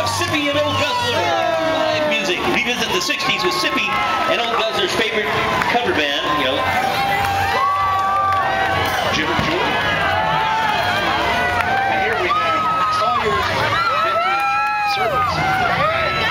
have Sippy and Old Guzzler live music. Revisit the 60s with Sippy and Old Guzzler's favorite cover band, you know. Jim and Julie. And here we have Sawyer's Vintage Service.